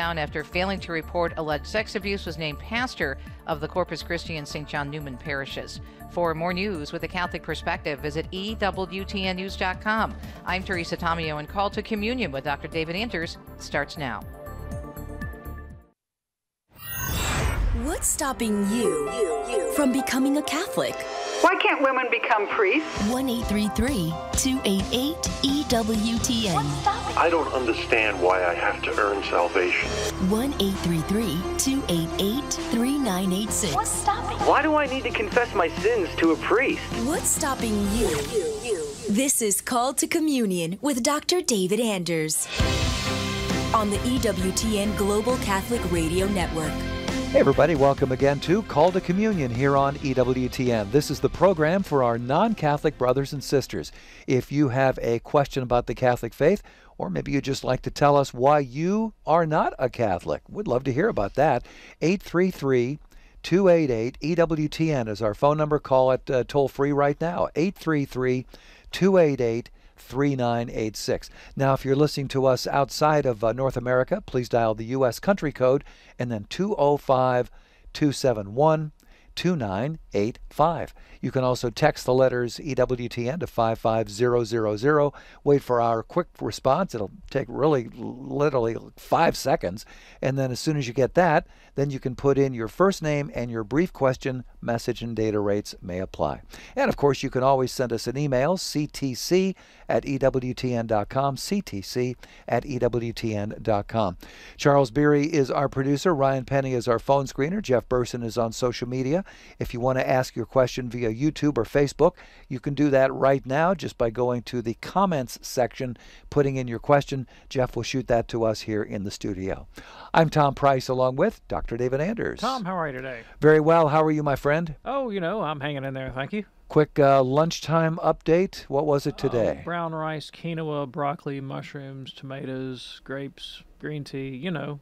lockdown after failing to report alleged sex abuse, was named pastor of the Corpus Christi and St. John Newman parishes. For more news with a Catholic perspective, visit EWTNnews.com. I'm Teresa Tomeo, and Call to Communion with Dr. David Anders starts now. What's stopping you from becoming a Catholic? Why can't women become priests? 1 288 EWTN. I don't understand why I have to earn salvation. 1 288 3986. What's stopping? Why do I need to confess my sins to a priest? What's stopping you? This is Called to Communion with Dr. David Anders on the EWTN Global Catholic Radio Network. Hey, everybody, welcome again to Call to Communion here on EWTN. This is the program for our non Catholic brothers and sisters. If you have a question about the Catholic faith, or maybe you just like to tell us why you are not a Catholic, we'd love to hear about that. 833 288 EWTN is our phone number. Call it uh, toll free right now. 833 288 3986. Now, if you're listening to us outside of uh, North America, please dial the U.S. country code and then 205 271 2985. You can also text the letters EWTN to 55000. Wait for our quick response. It'll take really literally five seconds. And then as soon as you get that, then you can put in your first name and your brief question. Message and data rates may apply. And of course, you can always send us an email, ctc at EWTN.com, ctc at EWTN.com. Charles Beery is our producer. Ryan Penny is our phone screener. Jeff Burson is on social media. If you want to ask your question via YouTube or Facebook, you can do that right now just by going to the comments section, putting in your question. Jeff will shoot that to us here in the studio. I'm Tom Price along with Dr. David Anders. Tom, how are you today? Very well. How are you, my friend? Oh, you know, I'm hanging in there. Thank you. Quick uh, lunchtime update. What was it today? Oh, brown rice, quinoa, broccoli, mushrooms, tomatoes, grapes, green tea. You know,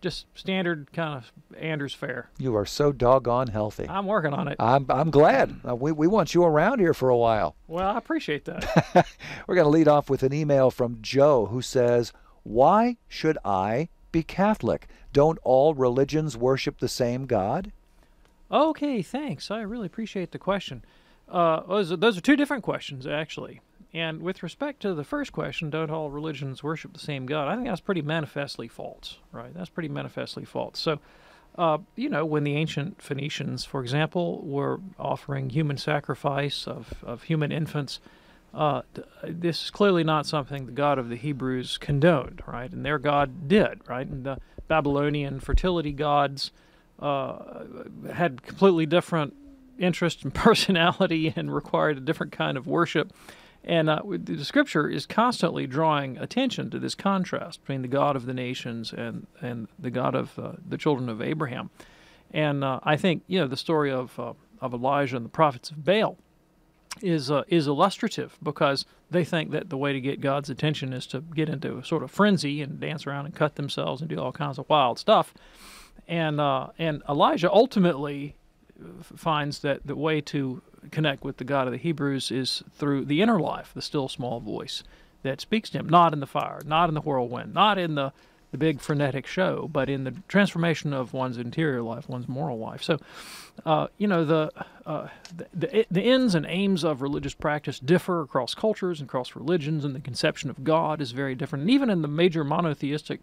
just standard kind of Anders fare. You are so doggone healthy. I'm working on it. I'm, I'm glad. Uh, we, we want you around here for a while. Well, I appreciate that. We're going to lead off with an email from Joe who says, Why should I be Catholic? Don't all religions worship the same God? Okay, thanks. I really appreciate the question. Uh, those, are, those are two different questions, actually. And with respect to the first question, don't all religions worship the same God? I think that's pretty manifestly false, right? That's pretty manifestly false. So, uh, you know, when the ancient Phoenicians, for example, were offering human sacrifice of, of human infants, uh, this is clearly not something the God of the Hebrews condoned, right? And their God did, right? And the Babylonian fertility gods uh, had completely different interest and personality and required a different kind of worship. And uh, the scripture is constantly drawing attention to this contrast between the God of the nations and, and the God of uh, the children of Abraham. And uh, I think, you know, the story of, uh, of Elijah and the prophets of Baal is, uh, is illustrative because they think that the way to get God's attention is to get into a sort of frenzy and dance around and cut themselves and do all kinds of wild stuff. And, uh, and Elijah ultimately finds that the way to connect with the God of the Hebrews is through the inner life, the still small voice that speaks to him, not in the fire, not in the whirlwind, not in the, the big frenetic show, but in the transformation of one's interior life, one's moral life. So, uh, you know, the, uh, the, the, ends and aims of religious practice differ across cultures and across religions, and the conception of God is very different. And even in the major monotheistic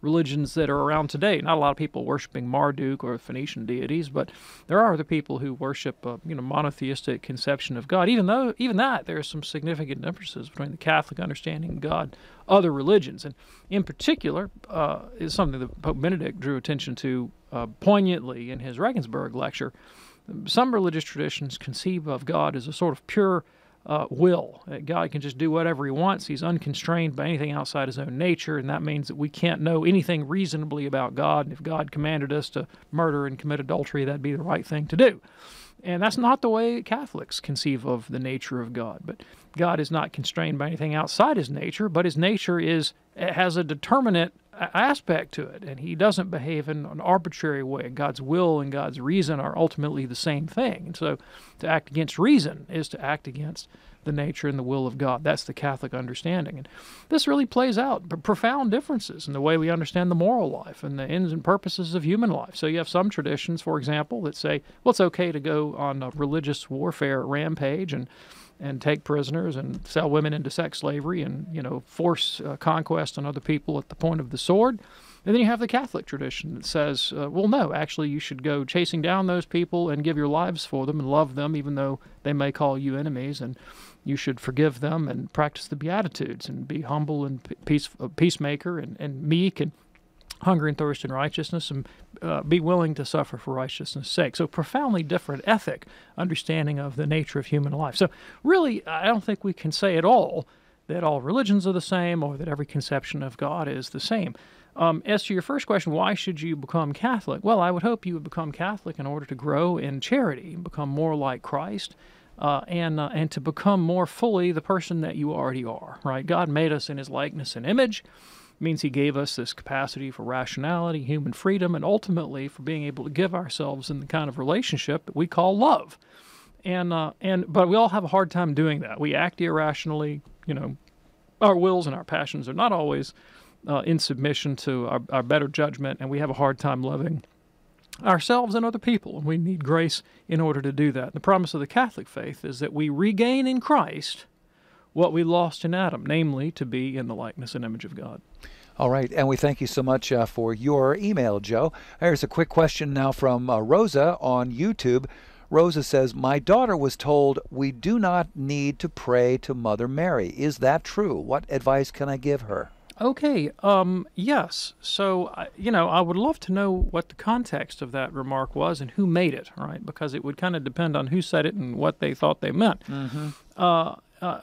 religions that are around today. Not a lot of people worshiping Marduk or Phoenician deities, but there are other people who worship a you know monotheistic conception of God. Even though even that there are some significant differences between the Catholic understanding of God, other religions, and in particular uh, is something that Pope Benedict drew attention to uh, poignantly in his Regensburg lecture. Some religious traditions conceive of God as a sort of pure uh, will. God can just do whatever He wants. He's unconstrained by anything outside His own nature, and that means that we can't know anything reasonably about God. And if God commanded us to murder and commit adultery, that'd be the right thing to do. And that's not the way Catholics conceive of the nature of God. But God is not constrained by anything outside His nature, but His nature is has a determinate aspect to it, and he doesn't behave in an arbitrary way. God's will and God's reason are ultimately the same thing. And so to act against reason is to act against the nature and the will of God. That's the Catholic understanding. And this really plays out profound differences in the way we understand the moral life and the ends and purposes of human life. So you have some traditions, for example, that say, well, it's okay to go on a religious warfare rampage and and take prisoners and sell women into sex slavery and you know force uh, conquest on other people at the point of the sword. And then you have the Catholic tradition that says, uh, well, no, actually, you should go chasing down those people and give your lives for them and love them, even though they may call you enemies, and you should forgive them and practice the Beatitudes and be humble and peace, uh, peacemaker and, and meek and hunger and thirst and righteousness and uh, be willing to suffer for righteousness' sake. So, profoundly different ethic, understanding of the nature of human life. So, really, I don't think we can say at all that all religions are the same or that every conception of God is the same. Um, as to your first question, why should you become Catholic? Well, I would hope you would become Catholic in order to grow in charity, become more like Christ. Uh, and uh, and to become more fully the person that you already are, right? God made us in His likeness and image, means He gave us this capacity for rationality, human freedom, and ultimately for being able to give ourselves in the kind of relationship that we call love. And uh, and but we all have a hard time doing that. We act irrationally. You know, our wills and our passions are not always uh, in submission to our, our better judgment, and we have a hard time loving ourselves and other people. And we need grace in order to do that. The promise of the Catholic faith is that we regain in Christ what we lost in Adam, namely to be in the likeness and image of God. All right, and we thank you so much uh, for your email, Joe. Here's a quick question now from uh, Rosa on YouTube. Rosa says, My daughter was told we do not need to pray to Mother Mary. Is that true? What advice can I give her? Okay, um, yes. So, you know, I would love to know what the context of that remark was and who made it, right? Because it would kind of depend on who said it and what they thought they meant. Mm-hmm. Uh, uh,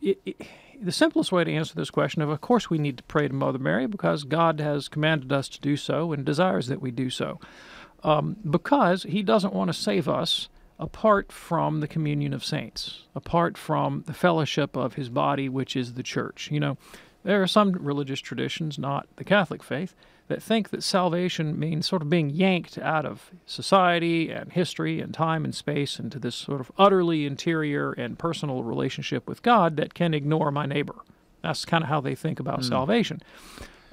it, it, the simplest way to answer this question of, of course, we need to pray to Mother Mary because God has commanded us to do so and desires that we do so. Um, because He doesn't want to save us apart from the communion of saints, apart from the fellowship of His body, which is the church. You know, there are some religious traditions, not the Catholic faith, that think that salvation means sort of being yanked out of society and history and time and space into this sort of utterly interior and personal relationship with God that can ignore my neighbor. That's kind of how they think about mm. salvation.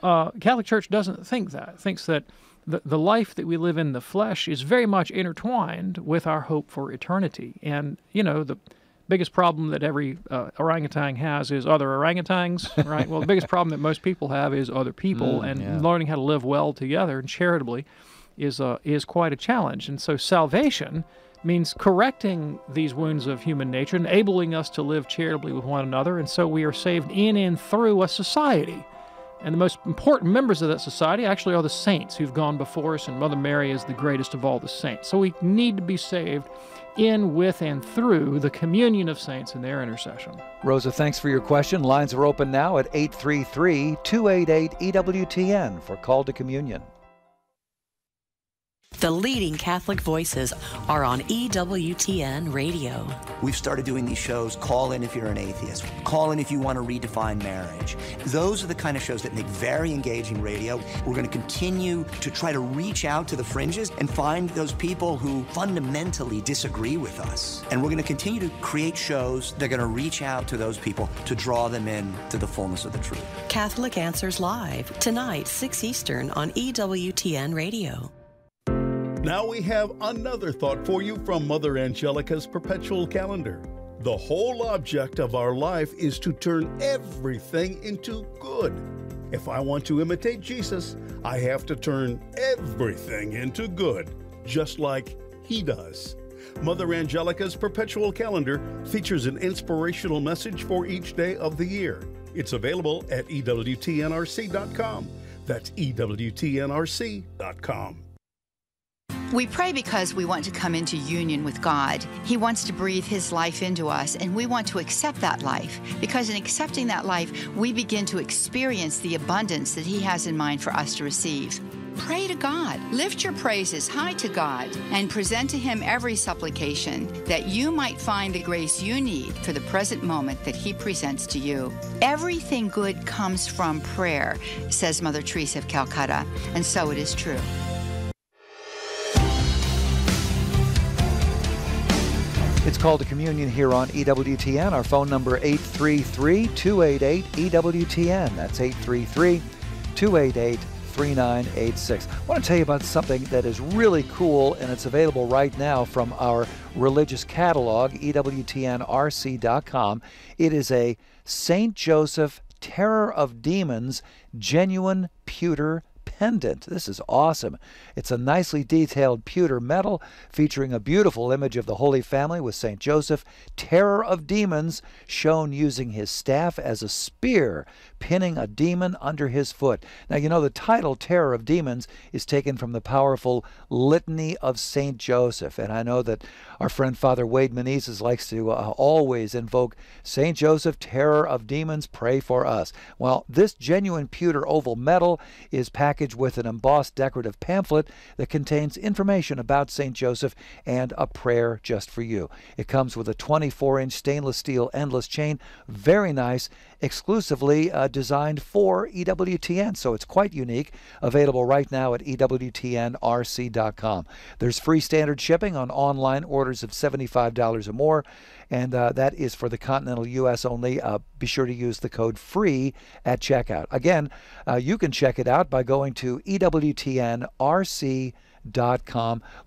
Uh, Catholic Church doesn't think that. It thinks that the, the life that we live in the flesh is very much intertwined with our hope for eternity. And, you know, the biggest problem that every uh, orangutan has is other orangutans, right? well, the biggest problem that most people have is other people, mm, and yeah. learning how to live well together and charitably is uh, is quite a challenge. And so, salvation means correcting these wounds of human nature, enabling us to live charitably with one another, and so we are saved in and through a society. And the most important members of that society actually are the saints who've gone before us, and Mother Mary is the greatest of all the saints. So we need to be saved in, with, and through the communion of saints and their intercession. Rosa, thanks for your question. Lines are open now at 833 288 EWTN for Call to Communion. The leading Catholic voices are on EWTN Radio. We've started doing these shows. Call in if you're an atheist. Call in if you want to redefine marriage. Those are the kind of shows that make very engaging radio. We're going to continue to try to reach out to the fringes and find those people who fundamentally disagree with us. And we're going to continue to create shows that are going to reach out to those people to draw them in to the fullness of the truth. Catholic Answers Live, tonight, 6 Eastern on EWTN Radio. Now we have another thought for you from Mother Angelica's perpetual calendar. The whole object of our life is to turn everything into good. If I want to imitate Jesus, I have to turn everything into good, just like he does. Mother Angelica's perpetual calendar features an inspirational message for each day of the year. It's available at EWTNRC.com. That's EWTNRC.com. We pray because we want to come into union with God. He wants to breathe His life into us, and we want to accept that life because in accepting that life, we begin to experience the abundance that He has in mind for us to receive. Pray to God. Lift your praises high to God and present to Him every supplication that you might find the grace you need for the present moment that He presents to you. Everything good comes from prayer, says Mother Teresa of Calcutta, and so it is true. It's called a communion here on EWTN. Our phone number 833-288-EWTN. That's 833-288-3986. I want to tell you about something that is really cool and it's available right now from our religious catalog, EWTNRC.com. It is a St. Joseph Terror of Demons genuine pewter pendant. This is awesome. It's a nicely detailed pewter metal featuring a beautiful image of the Holy Family with St. Joseph, terror of demons, shown using his staff as a spear, pinning a demon under his foot. Now, you know, the title Terror of Demons is taken from the powerful Litany of St. Joseph. And I know that our friend Father Wade Menezes likes to uh, always invoke St. Joseph, Terror of Demons, pray for us. Well, this genuine pewter oval metal is packaged with an embossed decorative pamphlet that contains information about St. Joseph and a prayer just for you. It comes with a 24 inch stainless steel endless chain, very nice, exclusively uh, designed for EWTN, so it's quite unique. Available right now at EWTNRC.com. There's free standard shipping on online orders of $75 or more, and uh, that is for the continental U.S. only. Uh, be sure to use the code FREE at checkout. Again, uh, you can check it out by going to EWTNRC.com.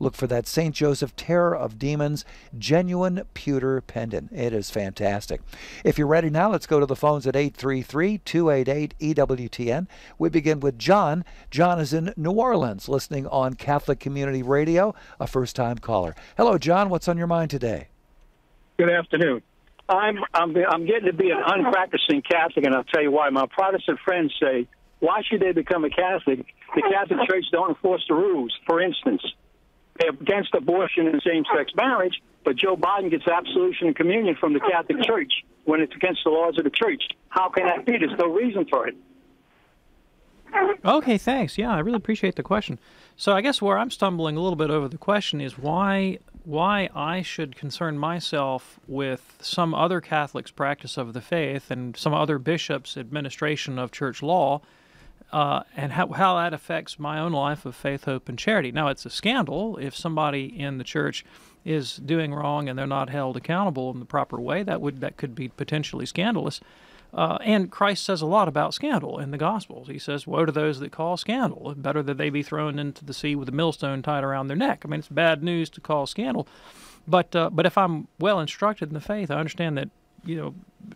Look for that St. Joseph Terror of Demons genuine pewter pendant. It is fantastic. If you're ready now, let's go to the phones at 833 288 EWTN. We begin with John. John is in New Orleans, listening on Catholic Community Radio, a first time caller. Hello, John. What's on your mind today? Good afternoon. I'm I'm I'm getting to be an unpracticing Catholic, and I'll tell you why. My Protestant friends say why should they become a Catholic? The Catholic Church don't enforce the rules. For instance, they're against abortion and same-sex marriage, but Joe Biden gets absolution and communion from the Catholic Church when it's against the laws of the church. How can that be? There's no reason for it. Okay, thanks. Yeah, I really appreciate the question. So I guess where I'm stumbling a little bit over the question is why why I should concern myself with some other Catholic's practice of the faith and some other bishop's administration of church law uh, and how, how that affects my own life of faith, hope, and charity. Now, it's a scandal if somebody in the church is doing wrong and they're not held accountable in the proper way. That would that could be potentially scandalous. Uh, and Christ says a lot about scandal in the Gospels. He says, "Woe to those that call scandal! Better that they be thrown into the sea with a millstone tied around their neck." I mean, it's bad news to call scandal, but uh, but if I'm well instructed in the faith, I understand that you know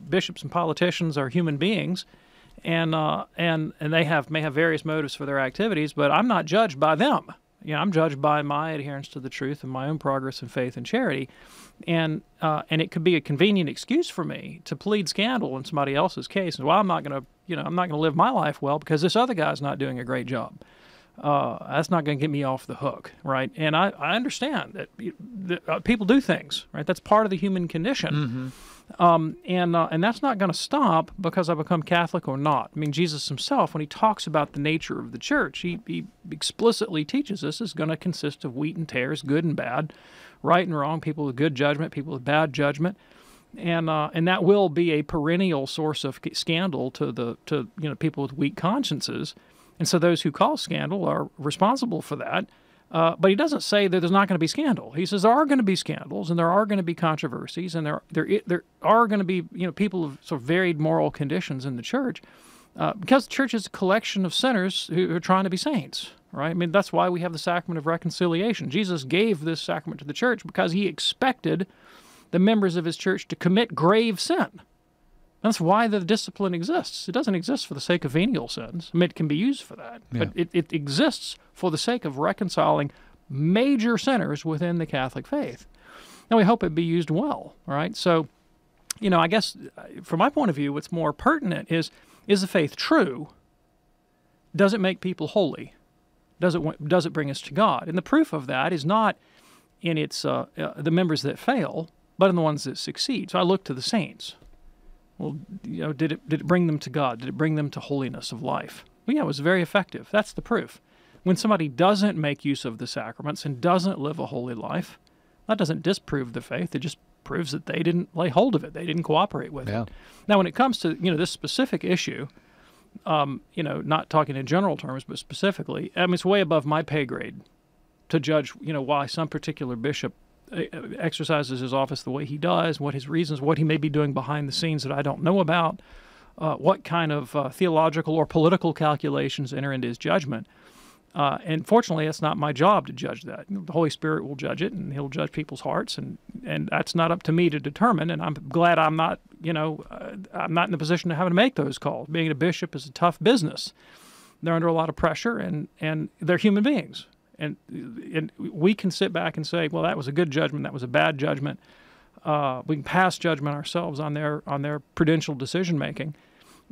bishops and politicians are human beings, and uh, and and they have may have various motives for their activities, but I'm not judged by them. You know, I'm judged by my adherence to the truth and my own progress in faith and charity, and uh, and it could be a convenient excuse for me to plead scandal in somebody else's case. And well, I'm not going to, you know, I'm not going to live my life well because this other guy's not doing a great job. Uh, that's not going to get me off the hook, right? And I, I understand that, that uh, people do things, right? That's part of the human condition. Mm-hmm. Um, and uh, and that's not going to stop because I become Catholic or not. I mean, Jesus himself, when he talks about the nature of the church, he, he explicitly teaches us is going to consist of wheat and tares, good and bad, right and wrong, people with good judgment, people with bad judgment, and uh, and that will be a perennial source of scandal to the to you know people with weak consciences, and so those who cause scandal are responsible for that. Uh, but he doesn't say that there's not going to be scandal. He says there are going to be scandals and there are going to be controversies and there there there are going to be you know people of sort of varied moral conditions in the church uh, because the church is a collection of sinners who are trying to be saints. Right? I mean that's why we have the sacrament of reconciliation. Jesus gave this sacrament to the church because he expected the members of his church to commit grave sin. That's why the discipline exists. It doesn't exist for the sake of venial sins. I mean, it can be used for that, yeah. but it, it exists for the sake of reconciling major sinners within the Catholic faith. And we hope it be used well, right? So, you know, I guess uh, from my point of view, what's more pertinent is is the faith true? Does it make people holy? Does it does it bring us to God? And the proof of that is not in its uh, uh, the members that fail, but in the ones that succeed. So I look to the saints. Well, you know, did it did it bring them to God? Did it bring them to holiness of life? Well, yeah, it was very effective. That's the proof. When somebody doesn't make use of the sacraments and doesn't live a holy life, that doesn't disprove the faith. It just proves that they didn't lay hold of it. They didn't cooperate with Yeah. it. Now, when it comes to you know this specific issue, um, you know, not talking in general terms, but specifically, I mean, it's way above my pay grade to judge, you know, why some particular bishop exercises his office the way he does, what his reasons, what he may be doing behind the scenes that I don't know about, uh, what kind of uh, theological or political calculations enter into his judgment. Uh, and fortunately, that's not my job to judge that. The Holy Spirit will judge it, and He'll judge people's hearts, and, and that's not up to me to determine. And I'm glad I'm not, you know, uh, I'm not in the position of having to make those calls. Being a bishop is a tough business. They're under a lot of pressure, and and they're human beings. And and we can sit back and say, well, that was a good judgment, that was a bad judgment. Uh, we can pass judgment ourselves on their on their prudential decision making.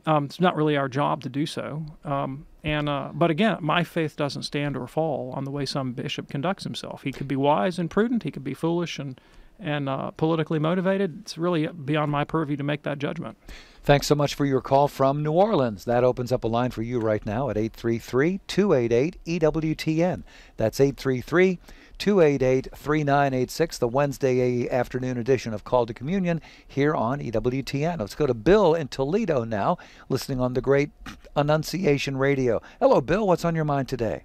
Um, it's not really our job to do so. Um, and uh, but again, my faith doesn't stand or fall on the way some bishop conducts himself. He could be wise and prudent. He could be foolish and and uh, politically motivated. It's really beyond my purview to make that judgment. Thanks so much for your call from New Orleans. That opens up a line for you right now at 833 288 EWTN. That's 833 288 3986, the Wednesday afternoon edition of Call to Communion here on EWTN. Let's go to Bill in Toledo now, listening on the great Annunciation Radio. Hello, Bill. What's on your mind today?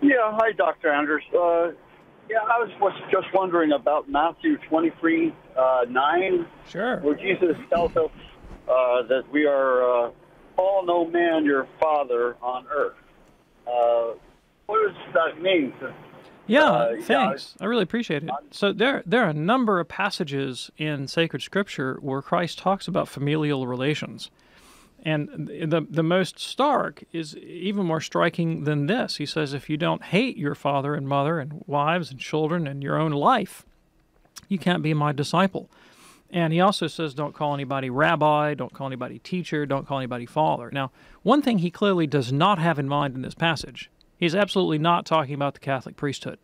Yeah, hi, Dr. Anders. Uh, yeah, I was, was just wondering about Matthew 23 uh, 9. Sure. Where Jesus tells us uh, that we are, uh, call no man your father on earth. Uh, what does that mean? Yeah, Uh, yeah, thanks. I really appreciate it. So there there are a number of passages in sacred scripture where Christ talks about familial relations. And the the most stark is even more striking than this. He says if you don't hate your father and mother and wives and children and your own life, you can't be my disciple. And he also says don't call anybody rabbi, don't call anybody teacher, don't call anybody father. Now, one thing he clearly does not have in mind in this passage, he's absolutely not talking about the Catholic priesthood.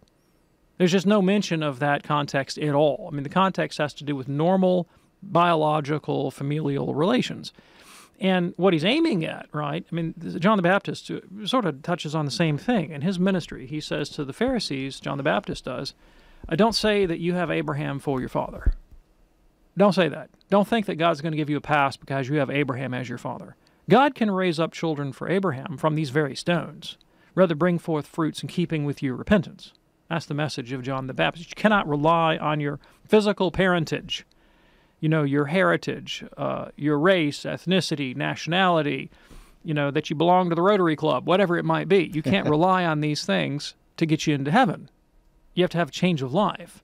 There's just no mention of that context at all. I mean, the context has to do with normal biological familial relations. And what he's aiming at, right? I mean, John the Baptist uh, sort of touches on the same thing in his ministry. He says to the Pharisees, John the Baptist does, I don't say that you have Abraham for your father. Don't say that. Don't think that God's going to give you a pass because you have Abraham as your father. God can raise up children for Abraham from these very stones. Rather, bring forth fruits in keeping with your repentance. That's the message of John the Baptist. You cannot rely on your physical parentage, you know, your heritage, uh, your race, ethnicity, nationality, you know, that you belong to the Rotary Club, whatever it might be. You can't rely on these things to get you into heaven. You have to have a change of life.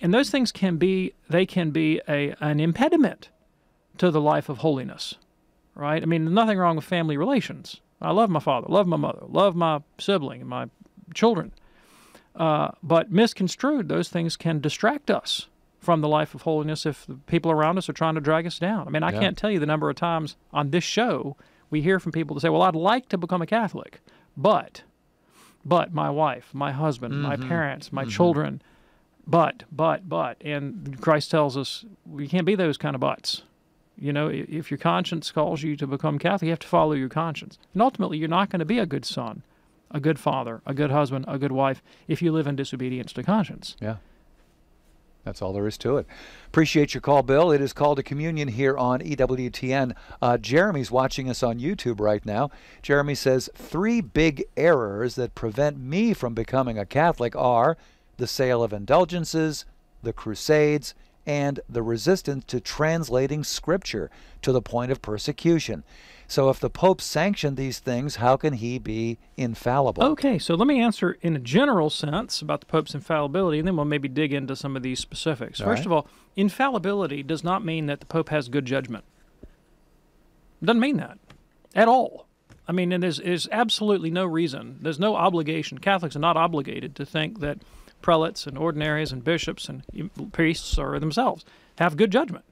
And those things can be, they can be a, an impediment to the life of holiness, right? I mean, nothing wrong with family relations. I love my father, love my mother, love my sibling and my children. Uh, but misconstrued, those things can distract us from the life of holiness if the people around us are trying to drag us down. I mean, I Yeah. can't tell you the number of times on this show we hear from people to say, "Well, I'd like to become a Catholic, but, but my wife, my husband, my Mhm. parents, my Mhm. children, but, but, but," and Christ tells us we can't be those kind of buts. You know, if your conscience calls you to become Catholic, you have to follow your conscience, and ultimately, you're not going to be a good son, a good father, a good husband, a good wife if you live in disobedience to conscience. Yeah. That's all there is to it. Appreciate your call, Bill. It is called to communion here on EWTN. Uh, Jeremy's watching us on YouTube right now. Jeremy says three big errors that prevent me from becoming a Catholic are the sale of indulgences, the Crusades, and the resistance to translating Scripture to the point of persecution. So, if the Pope sanctioned these things, how can he be infallible? Okay, so let me answer in a general sense about the Pope's infallibility, and then we'll maybe dig into some of these specifics. All First right. of all, infallibility does not mean that the Pope has good judgment. It doesn't mean that at all. I mean, and there's, there's absolutely no reason, there's no obligation. Catholics are not obligated to think that prelates and ordinaries and bishops and priests or themselves have good judgment.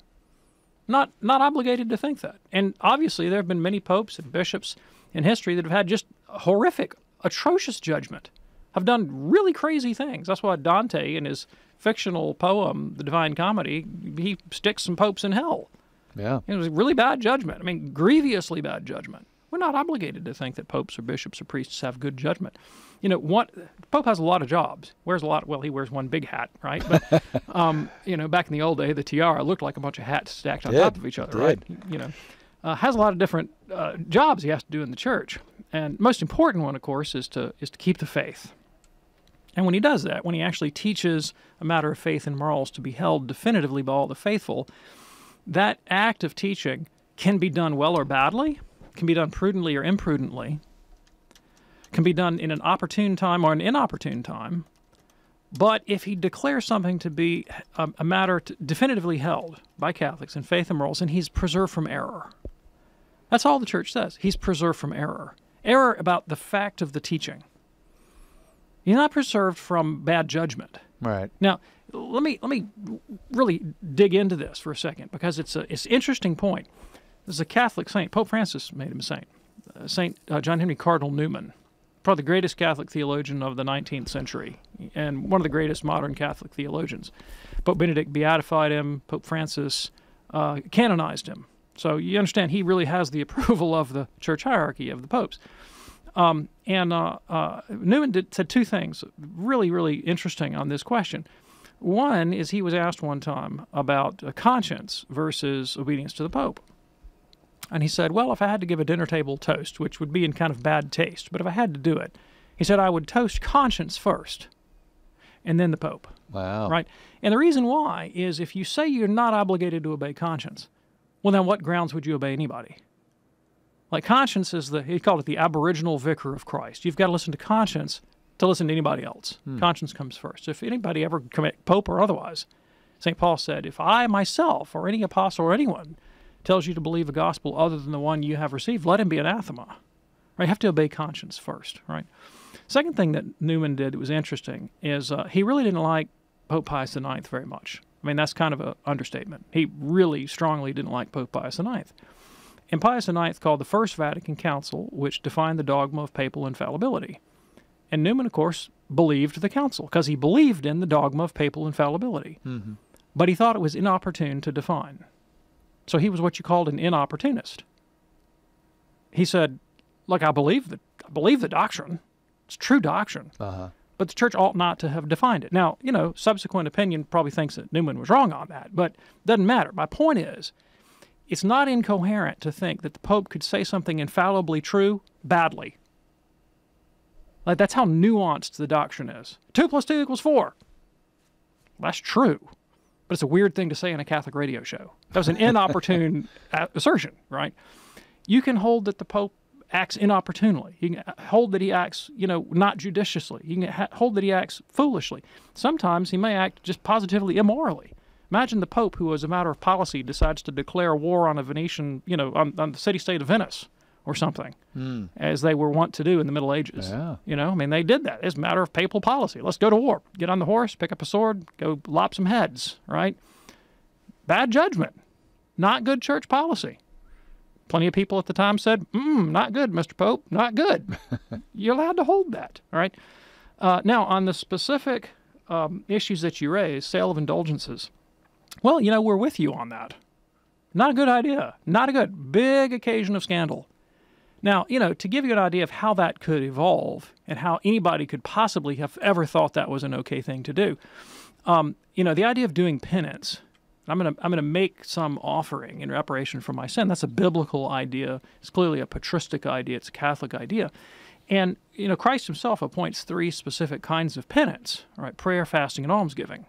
Not not obligated to think that. And obviously, there have been many popes and bishops in history that have had just horrific, atrocious judgment, have done really crazy things. That's why Dante, in his fictional poem, The Divine Comedy, he sticks some popes in hell. Yeah. It was really bad judgment. I mean, grievously bad judgment. we're not obligated to think that popes or bishops or priests have good judgment. You know, what Pope has a lot of jobs. Wears a lot. Well, he wears one big hat, right? But um, you know, back in the old day, the tiara looked like a bunch of hats stacked on Did. top of each other, right? You know, uh, has a lot of different uh, jobs he has to do in the church, and most important one, of course, is to is to keep the faith. And when he does that, when he actually teaches a matter of faith and morals to be held definitively by all the faithful, that act of teaching can be done well or badly, can be done prudently or imprudently, can be done in an opportune time or an inopportune time. But if he declares something to be a, a matter to, definitively held by Catholics in faith and morals, and he's preserved from error. That's all the church says. He's preserved from error. Error about the fact of the teaching. He's not preserved from bad judgment. Right. Now, let me let me really dig into this for a second because it's a it's an interesting point. There's a Catholic saint. Pope Francis made him a saint. Uh, saint uh, John Henry Cardinal Newman, probably the greatest Catholic theologian of the 19th century and one of the greatest modern Catholic theologians. Pope Benedict beatified him. Pope Francis uh, canonized him. So you understand he really has the approval of the church hierarchy of the popes. Um, and uh, uh, Newman did, said two things really, really interesting on this question. One is he was asked one time about conscience versus obedience to the Pope. And he said, Well, if I had to give a dinner table toast, which would be in kind of bad taste, but if I had to do it, he said, I would toast conscience first and then the Pope. Wow. Right? And the reason why is if you say you're not obligated to obey conscience, well, then what grounds would you obey anybody? Like conscience is the he called it the aboriginal vicar of Christ. You've got to listen to conscience to listen to anybody else. Hmm. Conscience comes first. If anybody ever commit pope or otherwise, St. Paul said, if I myself or any apostle or anyone tells you to believe a gospel other than the one you have received, let him be anathema. Right? You have to obey conscience first, right? Second thing that Newman did that was interesting is uh, he really didn't like Pope Pius IX very much. I mean, that's kind of an understatement. He really strongly didn't like Pope Pius IX. And Pius IX called the First Vatican Council, which defined the dogma of papal infallibility. And Newman, of course, believed the council because he believed in the dogma of papal infallibility. Mhm. But he thought it was inopportune to define. So he was what you called an inopportunist. He said, "Look, I believe the I believe the doctrine. It's true doctrine, Uh-huh. but the church ought not to have defined it." Now, you know, subsequent opinion probably thinks that Newman was wrong on that, but doesn't matter. My point is, it's not incoherent to think that the Pope could say something infallibly true badly. Like that's how nuanced the doctrine is. Two plus two equals four. That's true, but it's a weird thing to say in a Catholic radio show. That was an inopportune assertion, right? You can hold that the Pope acts inopportunely. You can uh, hold that he acts, you know, not judiciously. You can ha- hold that he acts foolishly. Sometimes he may act just positively immorally. Imagine the Pope, who, as a matter of policy, decides to declare war on a Venetian, you know, on, on the city-state of Venice or something, Hmm. as they were wont to do in the Middle Ages. Yeah. You know, I mean, they did that. It's a matter of papal policy. Let's go to war. Get on the horse, pick up a sword, go lop some heads, right? Bad judgment. Not good church policy. Plenty of people at the time said, mm, not good, Mr. Pope, not good. You're allowed to hold that, all right? Uh, now, on the specific um, issues that you raise, sale of indulgences, well, you know, we're with you on that. Not a good idea. Not a good, big occasion of scandal. Now, you know, to give you an idea of how that could evolve and how anybody could possibly have ever thought that was an okay thing to do, um, you know, the idea of doing penance. I'm gonna I'm gonna make some offering in reparation for my sin. That's a biblical idea. It's clearly a patristic idea. It's a Catholic idea, and you know Christ Himself appoints three specific kinds of penance: all right, prayer, fasting, and almsgiving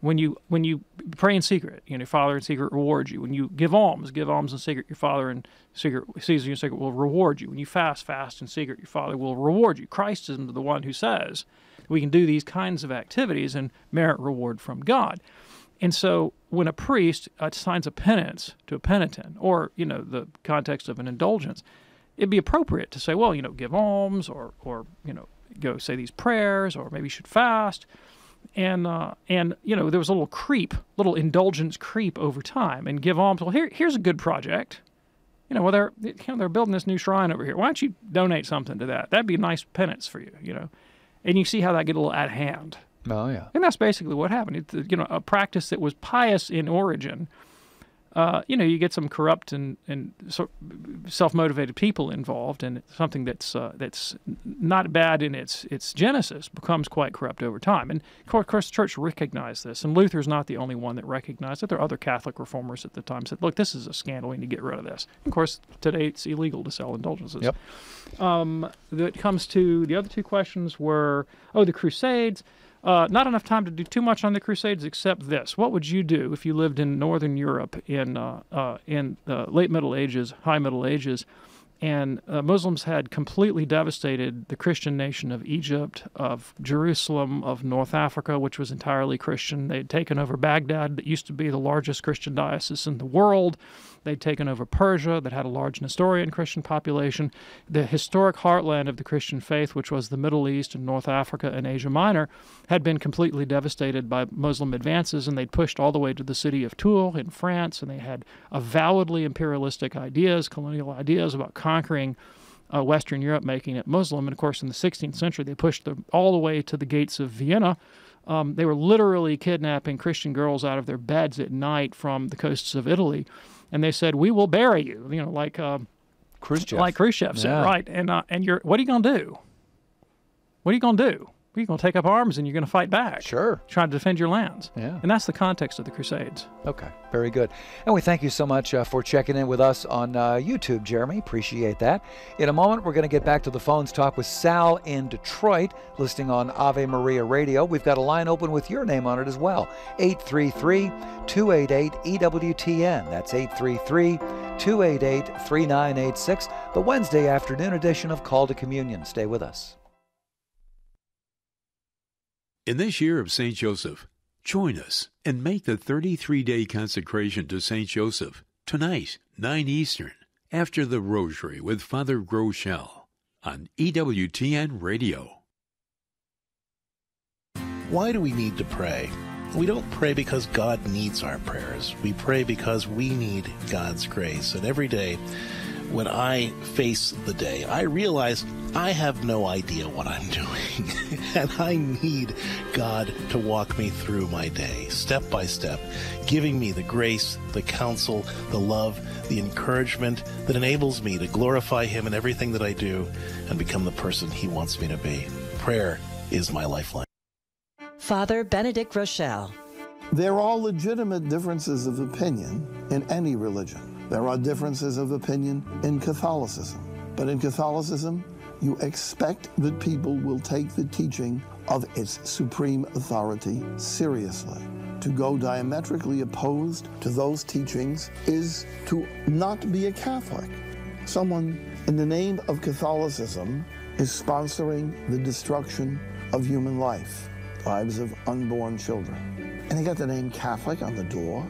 when you when you pray in secret, you know, your Father in secret rewards you. When you give alms, give alms in secret, your Father in secret sees you in secret will reward you. When you fast, fast in secret, your Father will reward you. Christ is the one who says we can do these kinds of activities and merit reward from God. And so when a priest assigns a penance to a penitent, or you know the context of an indulgence, it'd be appropriate to say, well, you know, give alms, or or you know, go say these prayers, or maybe you should fast and uh, and you know there was a little creep, little indulgence creep over time, and give alms. Well, here here's a good project. You know, well they're you know, they're building this new shrine over here. Why don't you donate something to that? That'd be a nice penance for you. You know, and you see how that get a little at hand. Oh yeah. And that's basically what happened. It's you know a practice that was pious in origin uh, you know, you get some corrupt and, and sort self-motivated people involved, and something that's uh, that's not bad in its its genesis becomes quite corrupt over time. And of course, the church recognized this, and Luther's not the only one that recognized it. There are other Catholic reformers at the time said, "Look, this is a scandal. We need to get rid of this." Of course, today it's illegal to sell indulgences. Yep. Um, it comes to the other two questions were, oh, the Crusades. Uh, not enough time to do too much on the Crusades, except this: What would you do if you lived in Northern Europe in uh, uh, in the late Middle Ages, High Middle Ages, and uh, Muslims had completely devastated the Christian nation of Egypt, of Jerusalem, of North Africa, which was entirely Christian. They had taken over Baghdad, that used to be the largest Christian diocese in the world. They'd taken over Persia, that had a large Nestorian Christian population. The historic heartland of the Christian faith, which was the Middle East and North Africa and Asia Minor, had been completely devastated by Muslim advances, and they'd pushed all the way to the city of Tours in France, and they had avowedly imperialistic ideas, colonial ideas about conquering uh, Western Europe, making it Muslim. And of course, in the 16th century, they pushed them all the way to the gates of Vienna. Um, they were literally kidnapping Christian girls out of their beds at night from the coasts of Italy and they said, "We will bury you," you know, like uh, Khrushchev, like Khrushchev said, Yeah. right? And uh, and you're, what are you going to do? What are you going to do? You're going to take up arms and you're going to fight back. Sure. Try to defend your lands. Yeah. And that's the context of the Crusades. Okay, very good. And we thank you so much uh, for checking in with us on uh, YouTube, Jeremy. Appreciate that. In a moment, we're going to get back to the phones, talk with Sal in Detroit, listening on Ave Maria Radio. We've got a line open with your name on it as well 833 288 EWTN. That's 833 288 3986, the Wednesday afternoon edition of Call to Communion. Stay with us. In this year of St. Joseph, join us and make the 33 day consecration to St. Joseph tonight, 9 Eastern, after the Rosary with Father Groeschel on EWTN Radio. Why do we need to pray? We don't pray because God needs our prayers. We pray because we need God's grace. And every day, when I face the day, I realize I have no idea what I'm doing. and I need God to walk me through my day, step by step, giving me the grace, the counsel, the love, the encouragement that enables me to glorify Him in everything that I do and become the person He wants me to be. Prayer is my lifeline. Father Benedict Groeschel. There are all legitimate differences of opinion in any religion. There are differences of opinion in Catholicism. But in Catholicism, you expect that people will take the teaching of its supreme authority seriously. To go diametrically opposed to those teachings is to not be a Catholic. Someone in the name of Catholicism is sponsoring the destruction of human life, lives of unborn children. And they got the name Catholic on the door.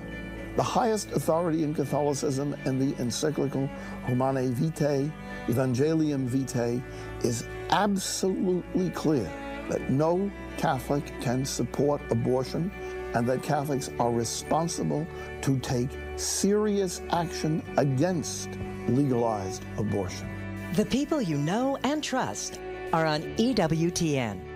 The highest authority in Catholicism and the encyclical Humanae Vitae, Evangelium Vitae, is absolutely clear that no Catholic can support abortion and that Catholics are responsible to take serious action against legalized abortion. The people you know and trust are on EWTN.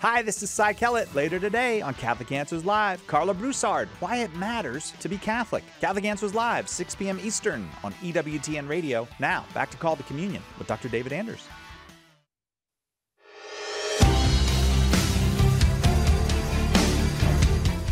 Hi, this is Cy Kellett. Later today on Catholic Answers Live, Karlo Broussard, Why It Matters to Be Catholic. Catholic Answers Live, 6 p.m. Eastern on EWTN Radio. Now, back to Call to Communion with Dr. David Anders.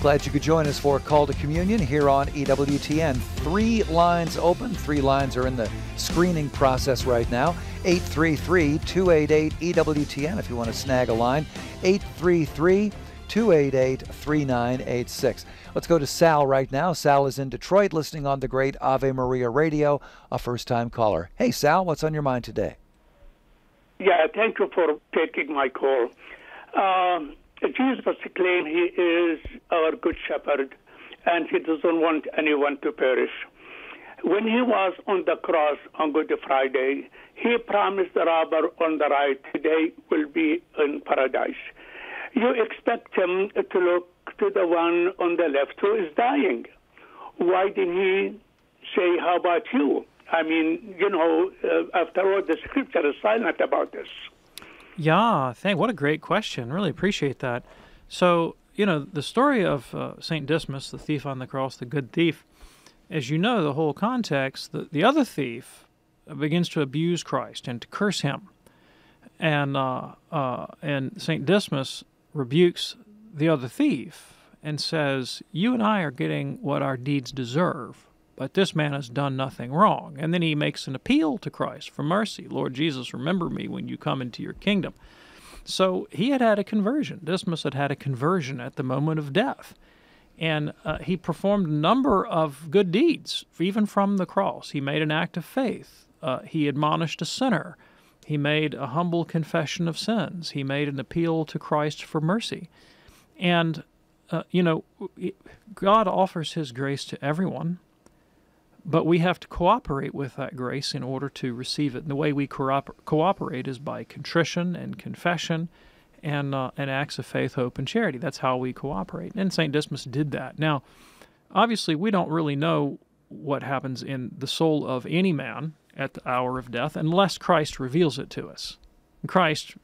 Glad you could join us for a Call to Communion here on EWTN. Three lines open. Three lines are in the screening process right now. 833 288 EWTN if you want to snag a line. 833 288 3986. Let's go to Sal right now. Sal is in Detroit listening on the great Ave Maria radio, a first time caller. Hey, Sal, what's on your mind today? Yeah, thank you for taking my call. Um, Jesus claimed he is our good shepherd and he doesn't want anyone to perish. When he was on the cross on Good Friday, he promised the robber on the right, today will be in paradise. You expect him to look to the one on the left who is dying. Why didn't he say, How about you? I mean, you know, uh, after all, the scripture is silent about this. Yeah, thank. What a great question. Really appreciate that. So you know, the story of uh, St. Dismas, the thief on the cross, the good thief, as you know, the whole context, the, the other thief begins to abuse Christ and to curse him. And, uh, uh, and St. Dismas rebukes the other thief and says, You and I are getting what our deeds deserve, but this man has done nothing wrong. And then he makes an appeal to Christ for mercy. Lord Jesus, remember me when you come into your kingdom. So he had had a conversion. Dismas had had a conversion at the moment of death. And uh, he performed a number of good deeds, even from the cross. He made an act of faith. Uh, he admonished a sinner. He made a humble confession of sins. He made an appeal to Christ for mercy. And, uh, you know, God offers His grace to everyone, but we have to cooperate with that grace in order to receive it. And the way we cooper- cooperate is by contrition and confession and, uh, and acts of faith, hope, and charity. That's how we cooperate. And St. Dismas did that. Now, obviously, we don't really know what happens in the soul of any man at the hour of death unless Christ reveals it to us. Christ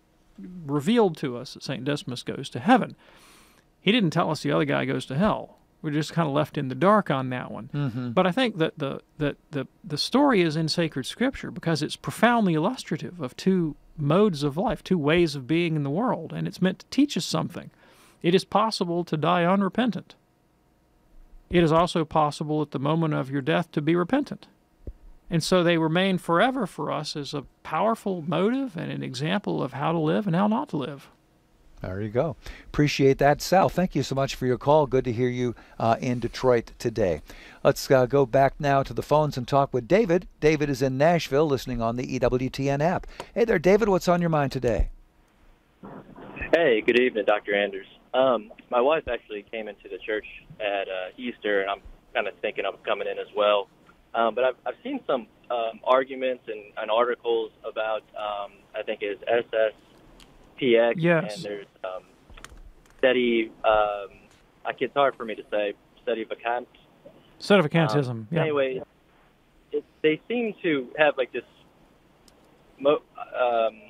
revealed to us that St. Dismas goes to heaven. He didn't tell us the other guy goes to hell. We're just kind of left in the dark on that one. Mm-hmm. But I think that the, that the, the story is in sacred scripture because it's profoundly illustrative of two modes of life, two ways of being in the world, and it's meant to teach us something. It is possible to die unrepentant. It is also possible at the moment of your death to be repentant. And so they remain forever for us as a powerful motive and an example of how to live and how not to live. There you go. Appreciate that, Sal. Thank you so much for your call. Good to hear you uh, in Detroit today. Let's uh, go back now to the phones and talk with David. David is in Nashville listening on the EWTN app. Hey there, David. What's on your mind today? Hey, good evening, Dr. Anders. Um, my wife actually came into the church at uh, Easter, and I'm kind of thinking of coming in as well. Um, but I've, I've seen some um, arguments and, and articles about, um, I think it's SSPX, Yes. and there's um, steady, um, I can, it's hard for me to say, steady vacant. Sedevacantism, Um, yeah. Anyway, it, they seem to have like this, mo- um,